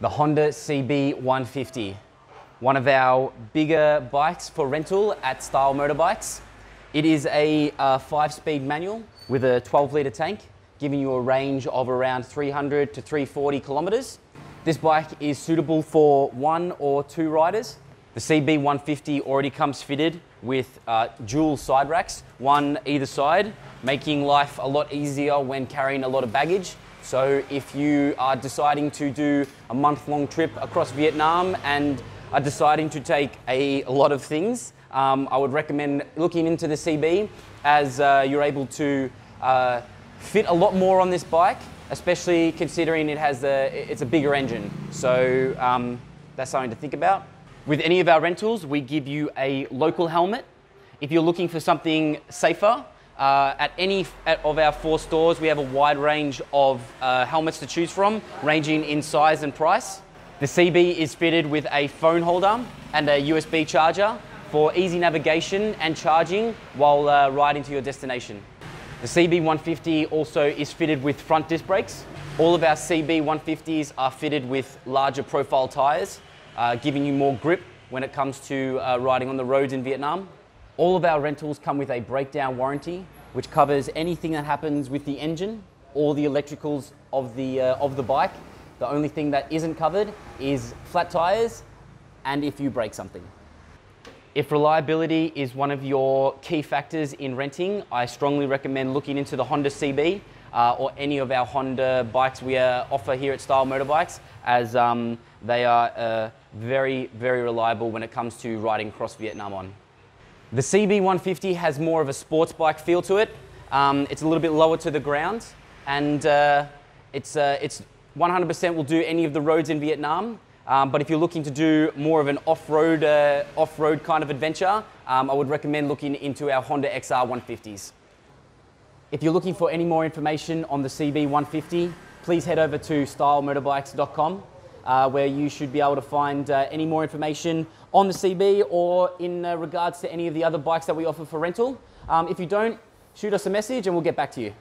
the Honda CB150, one of our bigger bikes for rental at Style Motorbikes. It is a uh, five-speed manual with a 12-litre tank, giving you a range of around 300 to 340 kilometres. This bike is suitable for one or two riders. The CB150 already comes fitted with uh, dual side racks, one either side, making life a lot easier when carrying a lot of baggage. So if you are deciding to do a month-long trip across Vietnam and are deciding to take a, a lot of things, um, I would recommend looking into the CB as uh, you're able to uh, fit a lot more on this bike, especially considering it has a, it's a bigger engine. So um, that's something to think about. With any of our rentals, we give you a local helmet. If you're looking for something safer, uh, at any of our four stores, we have a wide range of uh, helmets to choose from, ranging in size and price. The CB is fitted with a phone holder and a USB charger for easy navigation and charging while uh, riding to your destination. The CB150 also is fitted with front disc brakes. All of our CB150s are fitted with larger profile tyres, uh, giving you more grip when it comes to uh, riding on the roads in Vietnam. All of our rentals come with a breakdown warranty, which covers anything that happens with the engine or the electricals of the, uh, of the bike. The only thing that isn't covered is flat tires and if you break something. If reliability is one of your key factors in renting, I strongly recommend looking into the Honda CB uh, or any of our Honda bikes we uh, offer here at Style Motorbikes as um, they are uh, very, very reliable when it comes to riding across Vietnam on. The CB150 has more of a sports bike feel to it. Um, it's a little bit lower to the ground and uh, it's, uh, it's 100% will do any of the roads in Vietnam. Um, but if you're looking to do more of an off-road uh, off-road kind of adventure, um, I would recommend looking into our Honda XR 150s. If you're looking for any more information on the CB150, please head over to stylemotorbikes.com uh, where you should be able to find uh, any more information on the CB or in uh, regards to any of the other bikes that we offer for rental. Um, if you don't, shoot us a message and we'll get back to you.